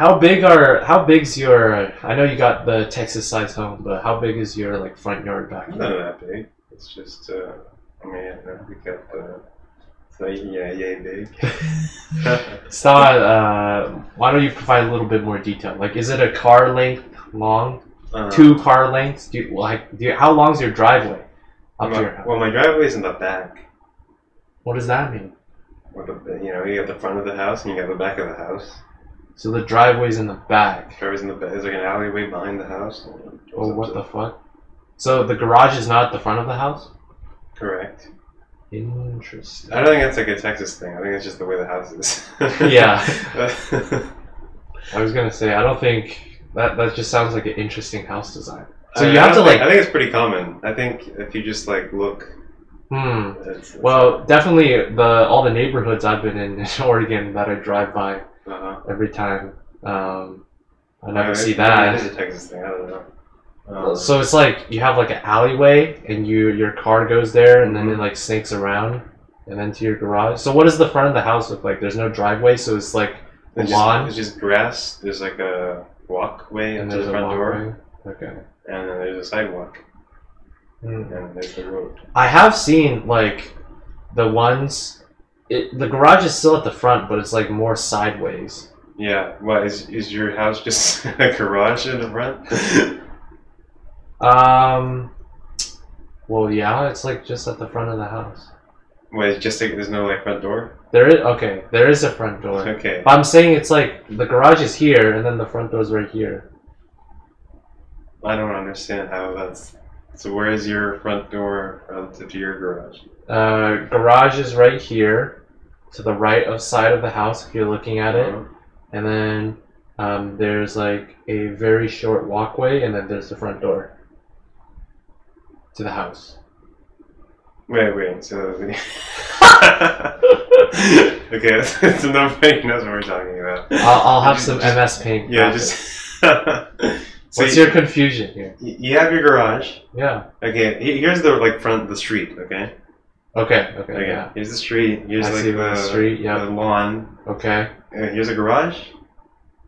How big are how big's your? I know you got the Texas size home, but how big is your like front yard back? Not that big. It's just, uh, I mean, we got the. It's yeah, yay big. So, uh, why don't you provide a little bit more detail? Like, is it a car length long? Um, Two car lengths? Do you, like, do you, how long's your driveway up to your My, house? well, my driveway's in the back. What does that mean? The, you know, you got the front of the house and you got the back of the house. So the driveway's in the back. Driveway's in the back. There's like an alleyway behind the house. and it goes Oh, what the fuck? So the garage is not at the front of the house? Correct. Interesting. I don't think that's like a Texas thing. I think it's just the way the house is. Yeah. I was gonna say, I don't think that that just sounds like an interesting house design. So I- you have to think- like, I think it's pretty common. I think if you just like look. hmm. It's, it's, Well, definitely the all the neighborhoods I've been in in Oregon that I drive by uh-huh. every time. Um, I never Uh, see that. a Texas thing. I don't know. Um, So it's like you have like an alleyway, and you your car goes there, and then Mhm. it like snakes around, and then to your garage. So what does the front of the house look like? There's no driveway, so it's like a it's lawn, Just, it's just grass. There's like a walkway and into there's the a front door. Okay. and then there's a sidewalk, Mm. and there's the road. I have seen like the ones. It, the garage is still at the front, but it's like more sideways. Yeah. Why is is your house just a garage in the front? Um. Well, yeah, it's like just at the front of the house. Wait, it's just like there's no like front door. There is okay. There is a front door. Okay. But I'm saying it's like the garage is here, and then the front door is right here. I don't understand how that's. So where is your front door relative to your garage? Uh, garage is right here, to the right of side of the house if you're looking at it, Uh-huh. and then um, there's like a very short walkway, and then there's the front door to the house. Wait, wait. So. the- okay, so nobody knows what we're talking about. I'll, I'll have some just- MS Paint. Yeah, just. so What's you, your confusion here? you have your garage. Yeah. Okay, here's the like front of the street. Okay. Okay. Okay. Okay. Yeah. Here's the street. Here's I like see the, the street, yeah. the lawn. Okay. Uh, here's a garage.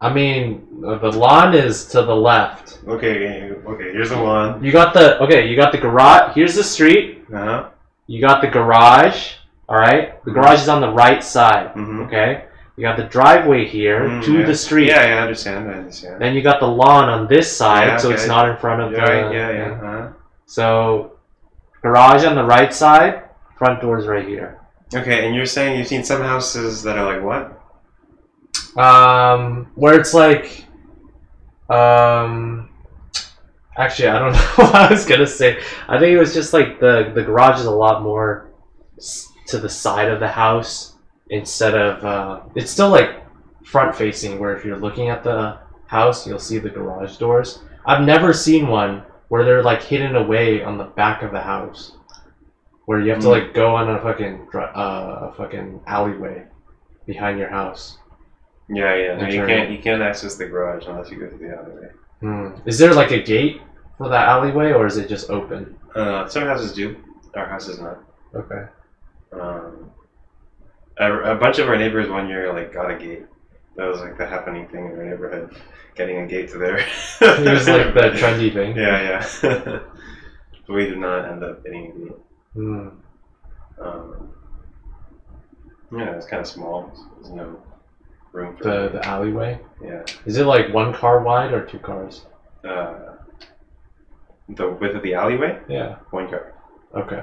I mean, uh, the lawn is to the left. Okay. Okay. Here's the lawn. You got the okay. You got the garage. Here's the street. Uh huh. You got the garage. All right. The garage is on the right side. Mm-hmm. Okay. You got the driveway here to yeah. the street. Yeah, yeah, I understand. I understand. Then you got the lawn on this side, Yeah, so it's not in front of yeah, the. right, yeah, yeah. Uh-huh. So, garage on the right side. Front door's right here. Okay, and you're saying you've seen some houses that are like what? Um, where it's like, um, actually, I don't know what I was gonna say. I think it was just like the the garage is a lot more to the side of the house instead of uh, it's still like front facing. Where if you're looking at the house, you'll see the garage doors. I've never seen one where they're like hidden away on the back of the house, where you have to Hmm. like go on a fucking dri- uh, a fucking alleyway behind your house. Yeah, yeah. No, you Internal. can't you can't access the garage unless you go through the alleyway. Hmm. Is there like a gate for that alleyway, or is it just open? Uh, some houses do. Our house is not. Okay. Um, a, a bunch of our neighbors one year like got a gate. That was like the happening thing in our neighborhood, getting a gate to their. It was like the trendy thing. Yeah, yeah. but we did not end up getting a gate. Hmm. Um, yeah, it's kind of small. There's no room for The the alleyway. yeah. Is it like one car wide or two cars? Uh, the width of the alleyway, Yeah. one car. Okay.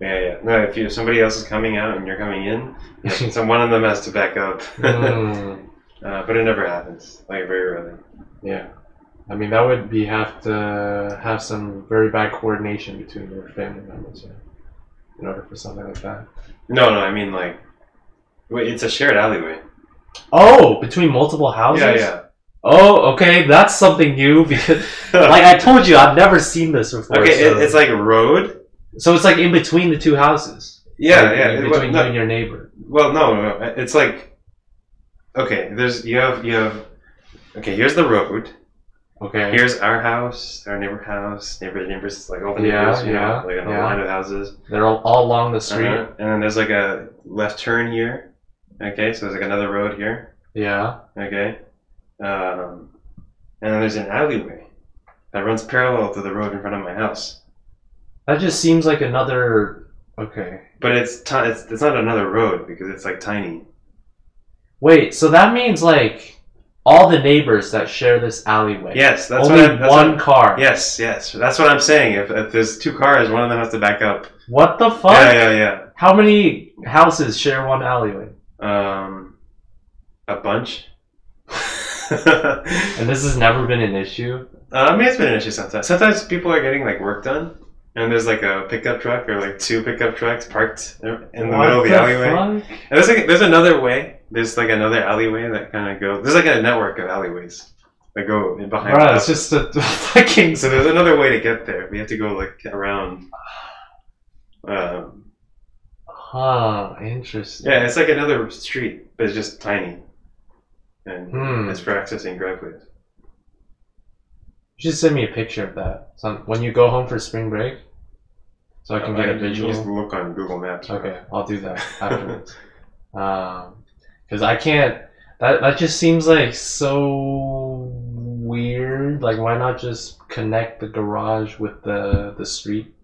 Yeah, yeah. No, if you if somebody else is coming out and you're coming in, so one of them has to back up. Hmm. uh, but it never happens. Like very rarely. Yeah. I mean, that would be have to have some very bad coordination between your family members, yeah, in order for something like that. No, no. I mean like, wait, it's a shared alleyway. Oh, between multiple houses. Yeah, yeah. Oh, okay, that's something new because, like I told you, I've never seen this before. okay, so, it, it's like a road. so it's like in between the two houses. Yeah, Like, yeah. in between no- you and your neighbor. Well, no, no, it's like okay. There's you have you have okay. Here's the road. Okay. Here's our house, our neighbor house, neighbor neighbors, like all the Yeah, neighbors, you yeah, know, like in a yeah. line of houses. They're all, all along the street. Uh-huh. And then there's like a left turn here. Okay, so there's like another road here. Yeah. Okay, Um, and then there's an alleyway that runs parallel to the road in front of my house. That just seems like another. Okay. But it's ti- it's it's not another road because it's like tiny. Wait, so that means like all the neighbors that share this alleyway. Yes, that's Only what I, that's one what- car. yes, yes, that's what I'm saying. If, if there's two cars, one of them has to back up. What the fuck? Yeah, yeah, yeah. How many houses share one alleyway? Um, a bunch. And this has never been an issue. Uh, I mean, it's been an issue sometimes. Sometimes people are getting like work done, and there's like a pickup truck or like two pickup trucks parked in the What middle of the, alleyway. fuck? And there's like there's another way. There's like another alleyway that kind of goes. There's like a network of alleyways that go in behind. The it's just a fucking. so there's another way to get there. We have to go like around. Um, Huh, interesting. yeah, it's like another street, but it's just tiny, and Hmm. it's for accessing driveways. Should send me a picture of that. Some, when you go home for spring break, so I can get a you Just visual. look on Google Maps. Okay, I'll do that afterwards. Um, because I can't. That that just seems like so weird. Like, why not just connect the garage with the the street?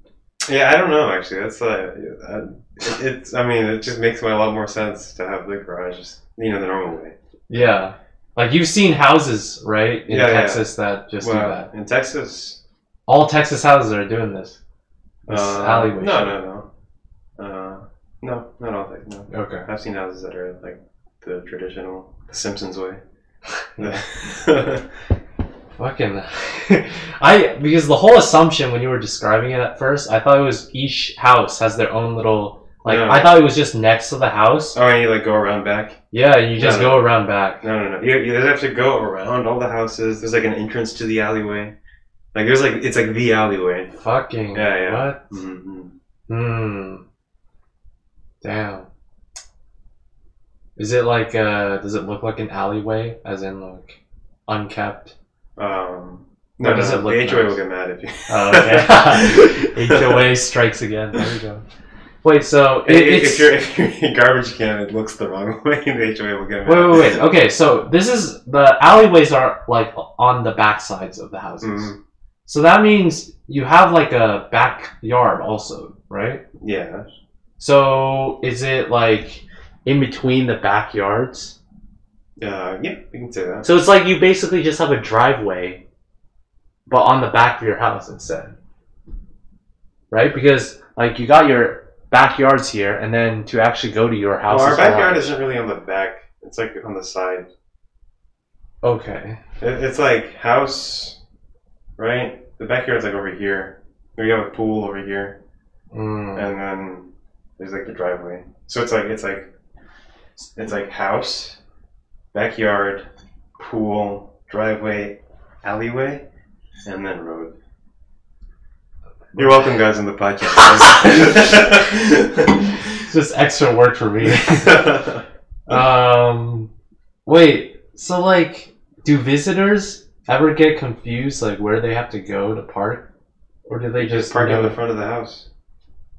Yeah, I don't know actually. That's uh, uh, it, it's. I mean, it just makes a lot more sense to have the garage, just, you know, the normal way. Yeah, like you've seen houses, right, in Yeah, yeah. Texas that just do that. in Texas, All Texas houses are doing this. This uh, alleyway. No, shit. no, no, uh, no, not all Texas. No, Okay. I've seen houses that are like the traditional, Simpsons way. Fucking, I because the whole assumption when you were describing it at first, I thought it was each house has their own little like No. I thought it was just next to the house. oh, and you like go around back. Yeah, you just No, no. go around back. No, no, no. You, you have to go around all the houses. There's like an entrance to the alleyway. Like there's like it's like the alleyway. Fucking Yeah, yeah. what? hmm Hmm. Damn. Is it like uh? Does it look like an alleyway, as in like unkept? Um, Or no, does no, it look the HOA nice? will get mad if you. Oh, okay. HOA strikes again. There we go. Wait, so it, if, it's if, your if your garbage can it looks the wrong way, the HOA will get mad. Wait, wait, wait. Okay, so this is the alleyways are like on the back sides of the houses. Mhm. So that means you have like a backyard also, right? Yeah. So is it like in between the backyards? Uh, yeah, we can say that. So it's like you basically just have a driveway, but on the back of your house instead. Right? Because like you got your backyards here, and then to actually go to your house. Well, our backyard isn't really on the back. It's like on the side. Okay. It, it's like house, right? The backyard's like over here. We have a pool over here, Mm. and then there's like the driveway. So it's like it's like it's like house, backyard, pool, driveway, alleyway, and then road. You're welcome, guys, on the podcast. It's just extra work for me. Um, wait. So like, do visitors ever get confused like where they have to go to park, or do they They just park know- in the front of the house.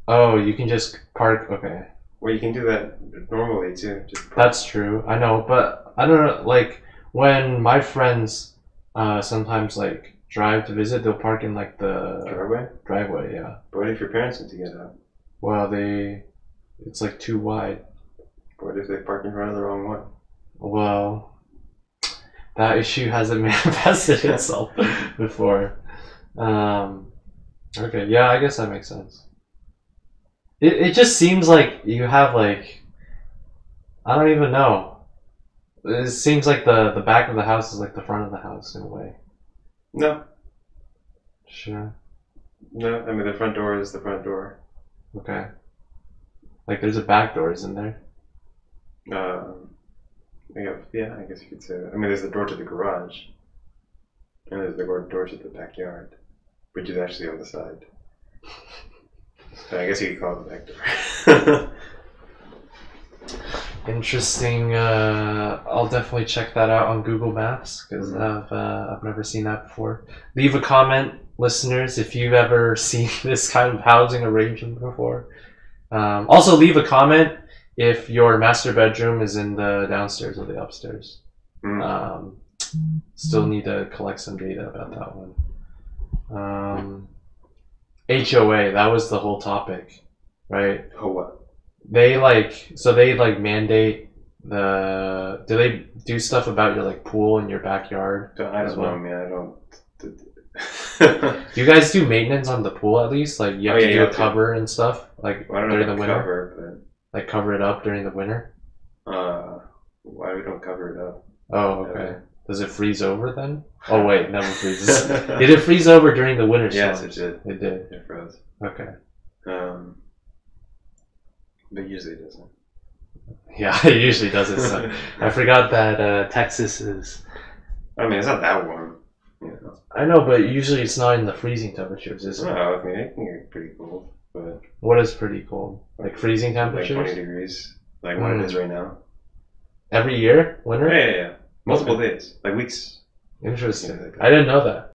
Oh, you can just park. Okay, Well, you can do that normally too. That's true. I know, but I don't know. Like when my friends, uh, sometimes like drive to visit, they'll park in like the driveway. driveway. Yeah. But what if your parents need to get out? Well, they, it's like too wide. What if they park in front of the wrong one? Well, that issue hasn't manifested itself before. Um, okay, yeah, I guess that makes sense. It it just seems like you have like I don't even know. It seems like the the back of the house is like the front of the house in a way. No, Sure. no. I mean, the front door is the front door. Okay. Like there's a back door, isn't there? Um, I guess, yeah, I guess you could say that. I mean, there's the door to the garage, and there's the door to the backyard, which is actually on the side. So I guess you could call it the back door. Interesting. Uh, I'll definitely check that out on Google Maps because I've uh, I've never seen that before. Leave a comment, listeners, if you've ever seen this kind of housing arrangement before. Um, also, leave a comment if your master bedroom is in the downstairs or the upstairs. Hmm. Um, still need to collect some data about that one. Um, HOA, that was the whole topic, right? Oh what? They like so they like mandate the. Do they do stuff about your like pool in your backyard? I don't well. know, man. I don't. Do you guys do maintenance on the pool at least? Like you have Oh, to yeah, do a to. cover and stuff, like I don't know during the winter, cover, like cover it up during the winter. uh, why we don't cover it up? Oh, okay. Does it freeze over then? Oh wait, it never freezes. Did it freeze over during the winter yes, storms? it did. It did. It froze. Okay. Um, but usually it doesn't. Yeah, it usually doesn't. So. I forgot that uh, Texas is. I mean, it's not that warm. You know. I know, but usually it's not in the freezing temperatures, is it? No, I mean it can get pretty cold, but What is pretty cold? Like freezing temperatures? like twenty degrees, like what Mm. it is right now. every year, winter. yeah, yeah. yeah. Multiple days, like weeks. Interesting. Yeah, like I didn't know that.